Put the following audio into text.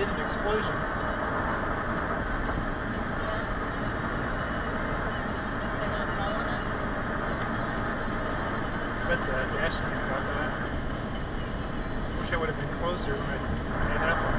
did an explosion. Bet uh, the dash cam that. Wish I would have been closer when I, when it happened.